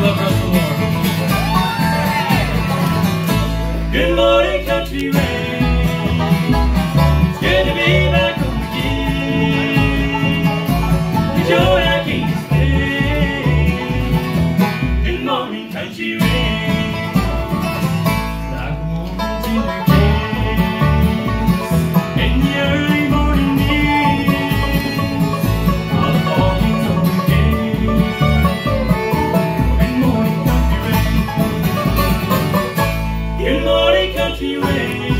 love Good morning, country man. Good morning, country rain.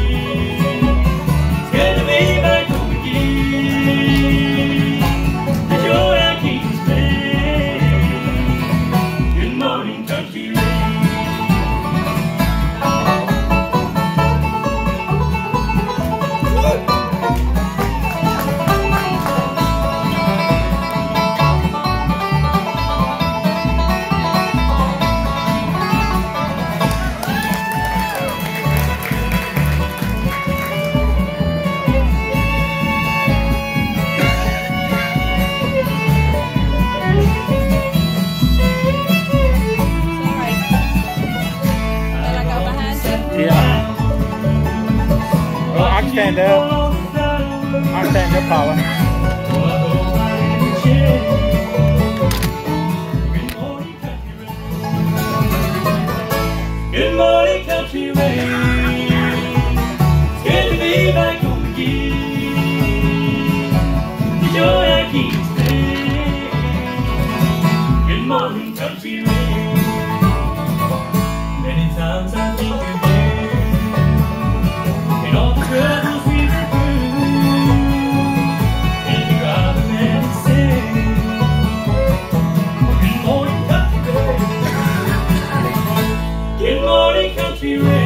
stand up. I'm stand up, Paula. Good morning, country rain. It's good to be back home again. The joy I keep saying. Good morning, country rain. Many times I think about. Spirit.